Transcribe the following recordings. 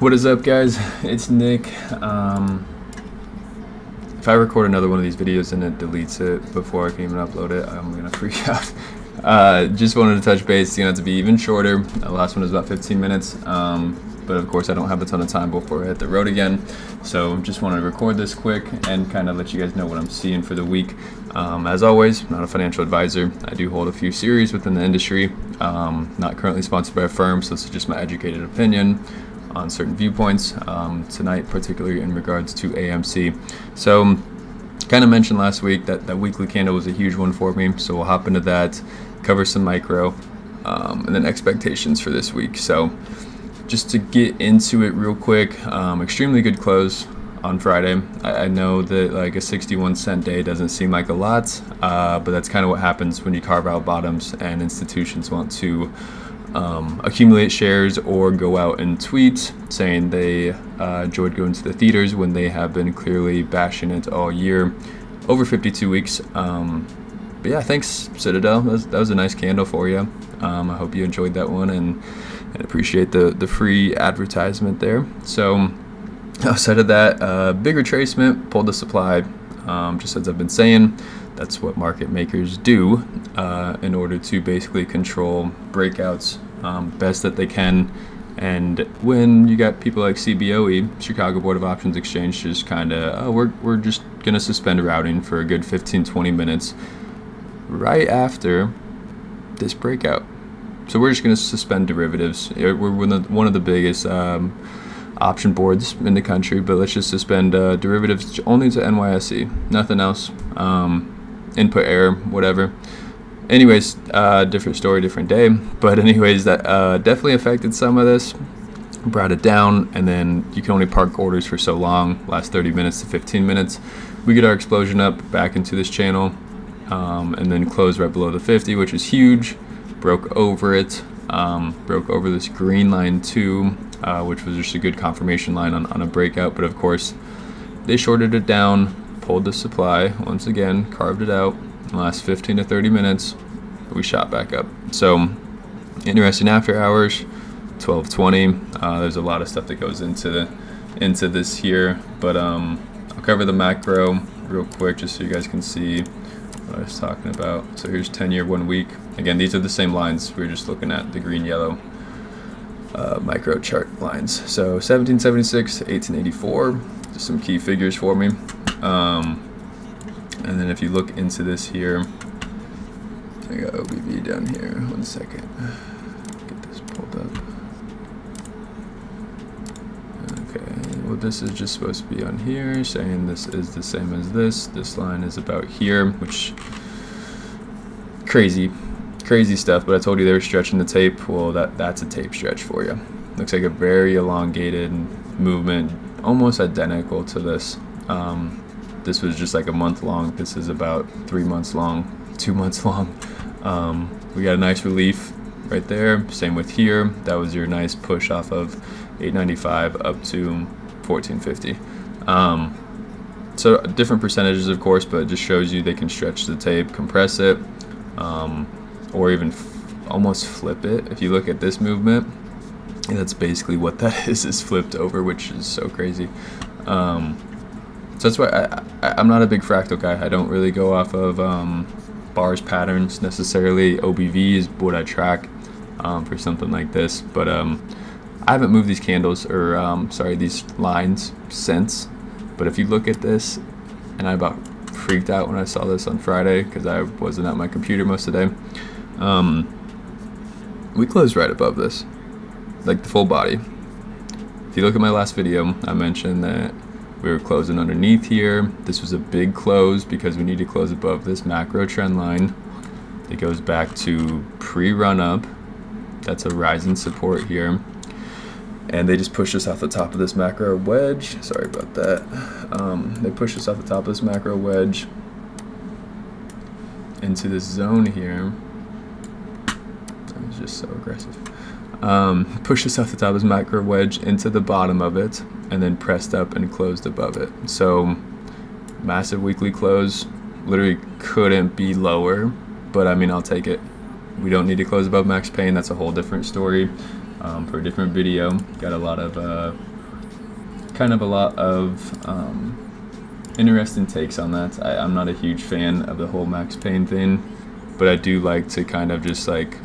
What is up, guys? It's Nick. Um, if I record another one of these videos and it deletes it before I can even upload it, I'm gonna freak out. Uh, just wanted to touch base. you know, to be even shorter. The last one was about 15 minutes, um, but of course I don't have a ton of time before I hit the road again. So just wanted to record this quick and kind of let you guys know what I'm seeing for the week. Um, as always, I'm not a financial advisor. I do hold a few series within the industry. Um, not currently sponsored by a firm, so this is just my educated opinion on certain viewpoints um, tonight, particularly in regards to AMC. So, kind of mentioned last week that that weekly candle was a huge one for me. So we'll hop into that, cover some micro, um, and then expectations for this week. So, just to get into it real quick, um, extremely good close on Friday. I, I, know that like a 61 cent day doesn't seem like a lot, uh, but that's kind of what happens when you carve out bottoms and institutions want to um, accumulate shares or go out and tweet saying they uh, enjoyed going to the theaters when they have been clearly bashing it all year, over 52 weeks. Um, but yeah, thanks Citadel. That was, that was, a nice candle for you. Um, I hope you enjoyed that one and, and appreciate the the free advertisement there. So outside of that, uh, big retracement pulled the supply. Um, just as I've been saying, that's what market makers do uh, in order to basically control breakouts um, best that they can. And when you got people like CBOE, Chicago Board of Options Exchange, just kind of, oh, we're, we're just going to suspend routing for a good 15, 20 minutes right after this breakout. So we're just going to suspend derivatives. We're one of the, one of the biggest um, option boards in the country, but let's just suspend uh, derivatives only to NYSE, nothing else. Um, input error, whatever. Anyways, uh, different story, different day. But anyways, that uh, definitely affected some of this. Brought it down, and then you can only park orders for so long, last 30 minutes to 15 minutes. We get our explosion up back into this channel, um, and then close right below the 50, which is huge. Broke over it, um, broke over this green line too, uh, which was just a good confirmation line on, on a breakout. But of course, they shorted it down, pulled the supply once again, carved it out. last 15 to 30 minutes, we shot back up. So interesting after hours, 12:20. Uh, there's a lot of stuff that goes into the, into this here, but um, I'll cover the macro real quick just so you guys can see what I was talking about. So here's 10 year one week. Again, these are the same lines. We are just looking at the green yellow uh, micro chart lines. So 1776, 1884, just some key figures for me. Um, and then if you look into this here, I got OBV down here. One second. Get this pulled up. Okay, well this is just supposed to be on here, saying this is the same as this. This line is about here, which crazy, crazy stuff. But I told you they were stretching the tape. Well, that that's a tape stretch for you. Looks like a very elongated movement, almost identical to this. Um, this was just like a month long. This is about three months long, two months long. Um, we got a nice relief right there. Same with here. That was your nice push off of 895 up to 1450. Um, so different percentages, of course, but it just shows you they can stretch the tape, compress it, um, or even almost flip it. If you look at this movement, that's basically what that is, is flipped over, which is so crazy. Um, so that's why I, am not a big fractal guy. I don't really go off of um, bars patterns necessarily. OBV is what I track um, for something like this. But um, I haven't moved these candles, or um, sorry, these lines since. But if you look at this, and I about freaked out when I saw this on Friday because I wasn't at my computer most of the day. Um, we closed right above this, like the full body. If you look at my last video, I mentioned that we were closing underneath here. This was a big close because we need to close above this macro trend line. It goes back to pre-run up. That's a rising support here. And they just pushed us off the top of this macro wedge. Sorry about that. Um, they pushed us off the top of this macro wedge into this zone here. That was just so aggressive um, pushed us off the top of this macro wedge into the bottom of it and then pressed up and closed above it. So massive weekly close, literally couldn't be lower, but I mean, I'll take it. We don't need to close above max pain. That's a whole different story. um, for a different video. Got a lot of, uh, kind of a lot of um, interesting takes on that. I, I'm not a huge fan of the whole Max Pain thing, but I do like to kind of just like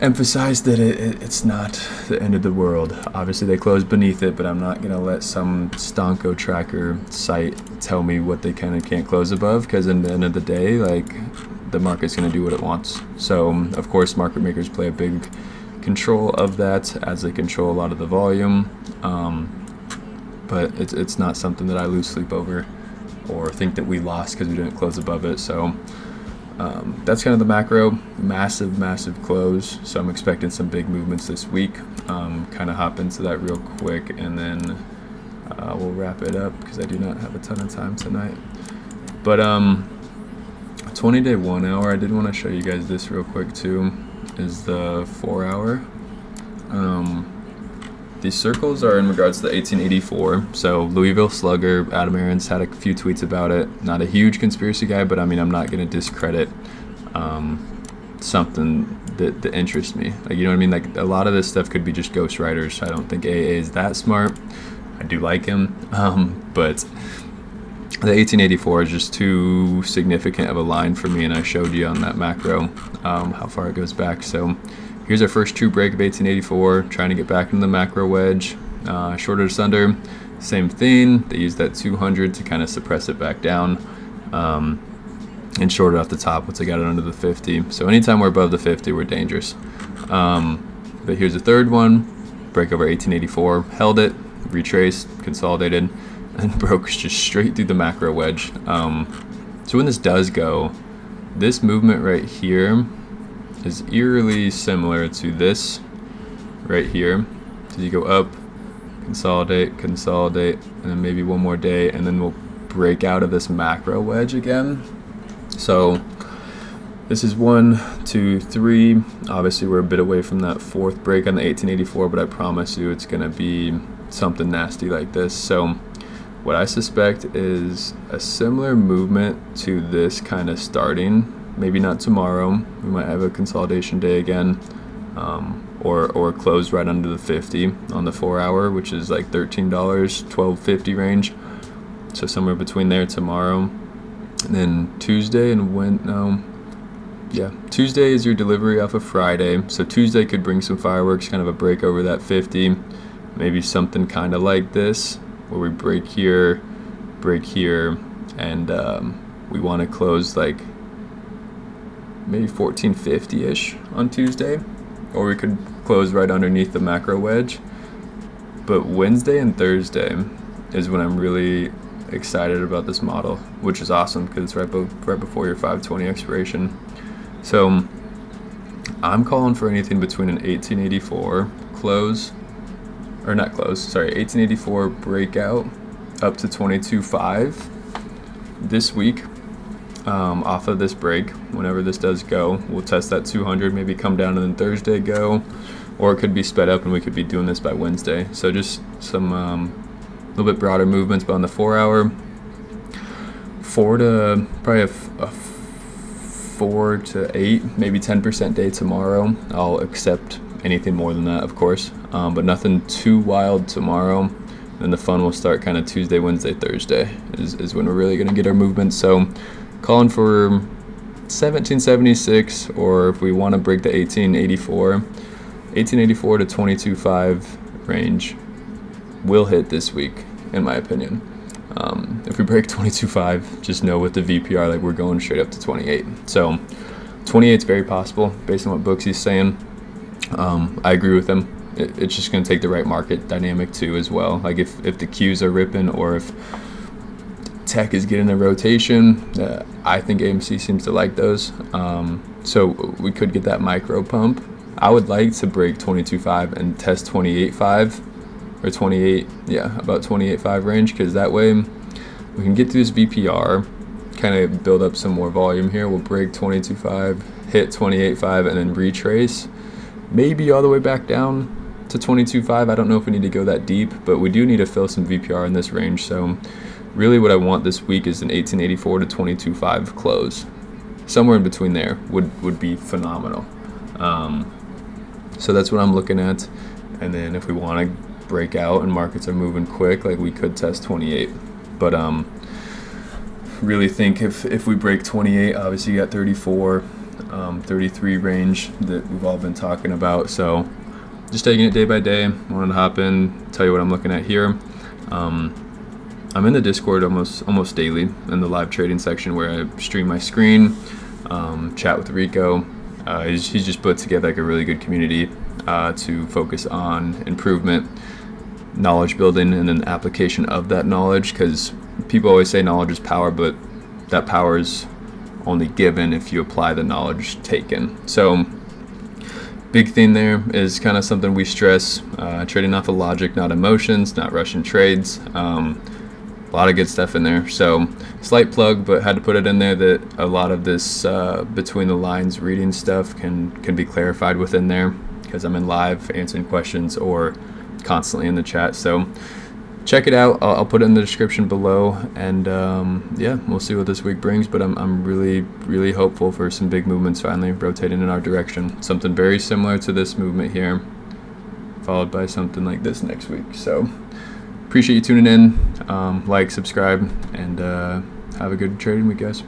emphasize that it, it, it's not the end of the world. Obviously, they closed beneath it, but I'm not going to let some Stonko tracker site tell me what they can and can't close above because, in the end of the day, like the market's going to do what it wants. So, of course, market makers play a big control of that as they control a lot of the volume. Um, but it's, it's not something that I lose sleep over or think that we lost because we didn't close above it. So, um, that's kind of the macro. Massive, massive close. So I'm expecting some big movements this week. Um, kind of hop into that real quick and then uh, we'll wrap it up because I do not have a ton of time tonight. But um, 20 day one hour, I did want to show you guys this real quick too, is the four hour. Um, these circles are in regards to the 1884. So Louisville Slugger, Adam Aarons had a few tweets about it. Not a huge conspiracy guy, but I mean, I'm not going to discredit um, something that, that interests me. Like, you know what I mean? Like, a lot of this stuff could be just ghostwriters. I don't think AA is that smart. I do like him, um, but the 1884 is just too significant of a line for me, and I showed you on that macro um, how far it goes back. So Here's our first true break of 1884, trying to get back into the macro wedge. Uh, shorter asunder, same thing. They use that 200 to kind of suppress it back down. Um, and shorted off the top once I got it under the 50. So anytime we're above the 50, we're dangerous. Um, but here's the third one, break over 1884, held it, retraced, consolidated, and broke just straight through the macro wedge. Um, so when this does go, this movement right here is eerily similar to this right here. So you go up, consolidate, consolidate, and then maybe one more day, and then we'll break out of this macro wedge again. So this is one, two, three. Obviously, we're a bit away from that fourth break on the 1884, but I promise you it's going to be something nasty like this. So what I suspect is a similar movement to this kind of starting maybe not tomorrow. We might have a consolidation day again, um, or or close right under the 50 on the four hour, which is like $13, 12.50 range. So somewhere between there tomorrow, and then Tuesday and when no, yeah, Tuesday is your delivery off of Friday. So Tuesday could bring some fireworks, kind of a break over that 50, maybe something kind of like this, where we break here, break here, and um, we want to close like maybe 1450-ish on Tuesday, or we could close right underneath the macro wedge. But Wednesday and Thursday is when I'm really excited about this model, which is awesome because it's right, right before your 520 expiration. So I'm calling for anything between an 1884 close, or not close, sorry, 1884 breakout up to 22.5 this week um, off of this break. Whenever this does go, we'll test that 200, maybe come down and then Thursday go, or it could be sped up and we could be doing this by Wednesday. So just some um, little bit broader movements, but on the four hour, four to probably a, a four to eight, maybe 10% day tomorrow. I'll accept anything more than that, of course, um, but nothing too wild tomorrow. Then the fun will start kind of Tuesday, Wednesday, Thursday is, is when we're really going to get our movement. So calling for 1776 or if we want to break the 1884 1884 to 22.5 range will hit this week in my opinion. Um, if we break 22.5 just know with the VPR like we're going straight up to 28 so 28 is very possible based on what Booksy's saying. Um, I agree with him it, it's just going to take the right market dynamic too as well. Like if, if the Qs are ripping or if tech is getting a rotation. Uh, I think AMC seems to like those. Um, so we could get that micro pump. I would like to break 22.5 and test 28.5 or 28, yeah, about 28.5 range because that way we can get through this VPR, kind of build up some more volume here. We'll break 22.5, hit 28.5, and then retrace. Maybe all the way back down to 22.5. I don't know if we need to go that deep, but we do need to fill some VPR in this range. So really what I want this week is an 1884 to 22.5 close. Somewhere in between there would, would be phenomenal. Um, So that's what I'm looking at. And then if we want to break out and markets are moving quick, like we could test 28. But um, really think if, if we break 28, obviously you got 34, um, 33 range that we've all been talking about. So just taking it day by day. Wanted to hop in, tell you what I'm looking at here. Um, I'm in the Discord almost almost daily in the live trading section where I stream my screen, um, chat with Rico. Uh, he's, he's, just put together like a really good community uh, to focus on improvement, knowledge building, and an application of that knowledge. Because people always say knowledge is power, but that power is only given if you apply the knowledge taken. So big thing there is kind of something we stress uh, trading off of logic not emotions not rushing trades um, a lot of good stuff in there so slight plug but had to put it in there that a lot of this uh, between the lines reading stuff can can be clarified within there because i'm in live answering questions or constantly in the chat so check it out. I'll, I'll, put it in the description below, and um, yeah, we'll see what this week brings. But I'm, I'm really, really hopeful for some big movements finally rotating in our direction. Something very similar to this movement here, followed by something like this next week. So appreciate you tuning in. Um, like, subscribe, and uh, have a good trading week, guys.